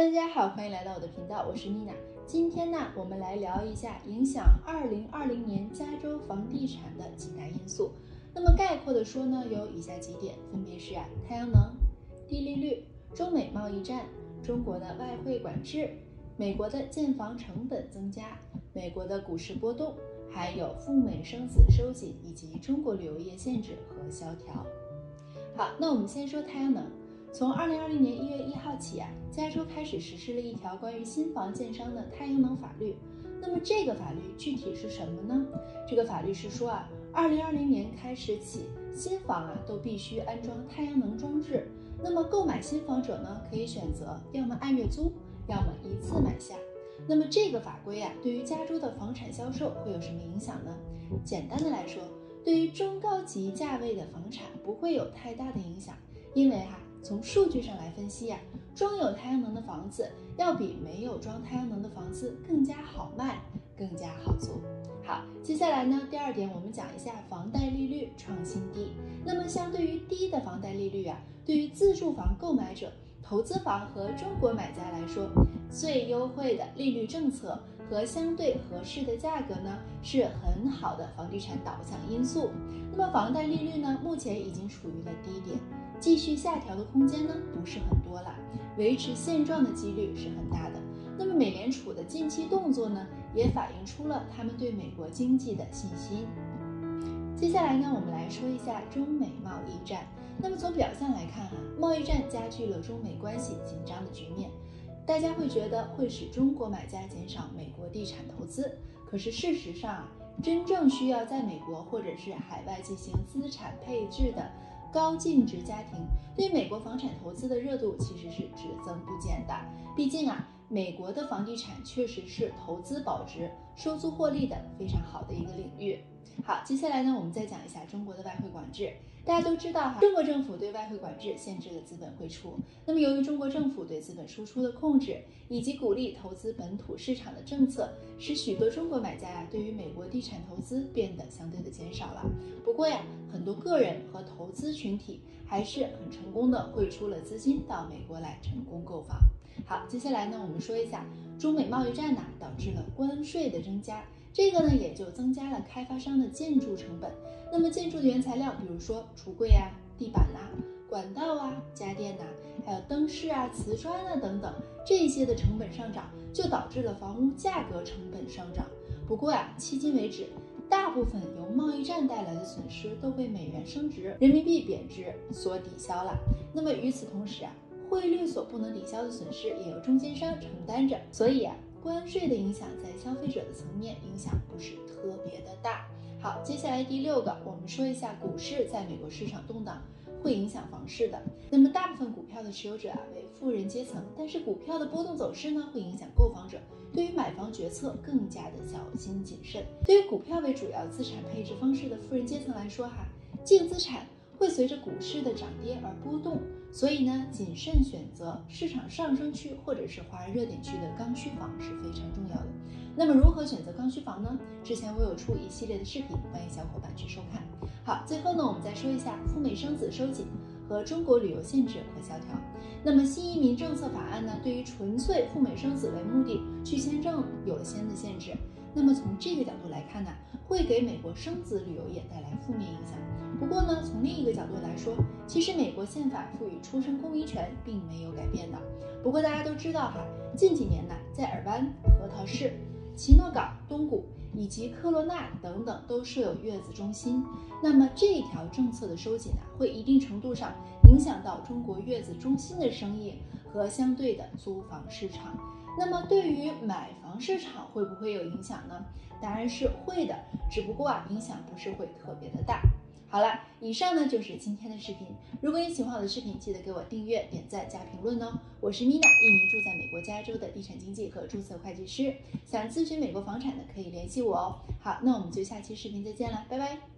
大家好，欢迎来到我的频道，我是妮娜。今天呢，我们来聊一下影响2020年加州房地产的几大因素。那么概括的说呢，有以下几点，分别是啊，太阳能、低利率、中美贸易战、中国的外汇管制、美国的建房成本增加、美国的股市波动，还有赴美生子收紧以及中国旅游业限制和萧条。好，那我们先说太阳能。从二零二零年一月一号起啊，加州开始实施了一条关于新房建商的太阳能法律。那么这个法律具体是什么呢？这个法律是说啊，二零二零年开始起，新房啊都必须安装太阳能装置。那么购买新房者呢，可以选择要么按月租，要么一次买下。那么这个法规啊，对于加州的房产销售会有什么影响呢？简单的来说，对于中高级价位的房产不会有太大的影响，因为哈。从数据上来分析呀，装有太阳能的房子要比没有装太阳能的房子更加好卖，更加好租。好，接下来呢，第二点我们讲一下房贷利率创新低。那么相对于低的房贷利率啊，对于自住房购买者、投资房和中国买家来说，最优惠的利率政策和相对合适的价格呢，是很好的房地产导向因素。那么房贷利率呢，目前已经处于了低点。继续下调的空间呢不是很多了，维持现状的几率是很大的。那么美联储的近期动作呢，也反映出了他们对美国经济的信心。接下来呢，我们来说一下中美贸易战。那么从表象来看哈，贸易战加剧了中美关系紧张的局面，大家会觉得会使中国买家减少美国地产投资。可是事实上啊，真正需要在美国或者是海外进行资产配置的。高净值家庭对美国房产投资的热度其实是只增不减的。毕竟啊，美国的房地产确实是投资保值、收租获利的非常好的一个领域。好，接下来呢，我们再讲一下中国的外汇管制。大家都知道哈，中国政府对外汇管制限制了资本汇出。那么，由于中国政府对资本输出的控制，以及鼓励投资本土市场的政策，使许多中国买家呀，对于美国地产投资变得相对的减少了。不过呀，很多个人和投资群体还是很成功的汇出了资金到美国来成功购房。好，接下来呢，我们说一下中美贸易战呢导致了关税的增加。这个呢，也就增加了开发商的建筑成本。那么建筑的原材料，比如说橱柜啊、地板呐、管道啊、家电呐，还有灯饰啊、瓷砖啊等等，这些的成本上涨，就导致了房屋价格成本上涨。不过呀，迄今为止，大部分由贸易战带来的损失都被美元升值、人民币贬值所抵消了。那么与此同时啊，汇率所不能抵消的损失，也由中间商承担着。所以啊。关税的影响在消费者的层面影响不是特别的大。好，接下来第六个，我们说一下股市在美国市场动荡会影响房市的。那么大部分股票的持有者啊为富人阶层，但是股票的波动走势呢会影响购房者对于买房决策更加的小心谨慎。对于股票为主要资产配置方式的富人阶层来说哈，净资产。会随着股市的涨跌而波动，所以呢，谨慎选择市场上升区或者是华人热点区的刚需房是非常重要的。那么如何选择刚需房呢？之前我有出一系列的视频，欢迎小伙伴去收看。好，最后呢，我们再说一下赴美生子收紧和中国旅游限制和萧条。那么新移民政策法案呢，对于纯粹赴美生子为目的去签证有了新的限制。那么从这个角度来看呢，会给美国生子旅游业带来负面影响。不过呢，从另一个角度来说，其实美国宪法赋予出生公民权并没有改变的。不过大家都知道哈，近几年呢，在尔湾、核桃市、奇诺港、东谷以及科罗纳等等都设有月子中心。那么这条政策的收紧啊，会一定程度上影响到中国月子中心的生意和相对的租房市场。那么对于买房市场会不会有影响呢？答案是会的，只不过啊，影响不是会特别的大。好了，以上呢就是今天的视频。如果你喜欢我的视频，记得给我订阅、点赞加评论哦。我是 Mina，一名住在美国加州的地产经纪和注册会计师。想咨询美国房产的可以联系我哦。好，那我们就下期视频再见了，拜拜。